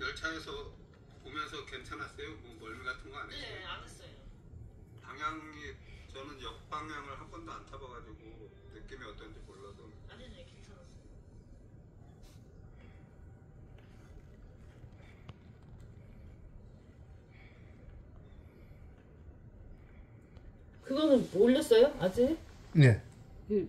열차에서 보면서 괜찮았어요? 뭐 멀미 같은 거 안 했어요? 네, 안 했어요. 방향이 저는 역방향을 한 번도 안 타봐가지고 느낌이 어떤지 몰라서 아니, 네, 괜찮았어요. 그거는 몰렸어요? 아직? 네. 그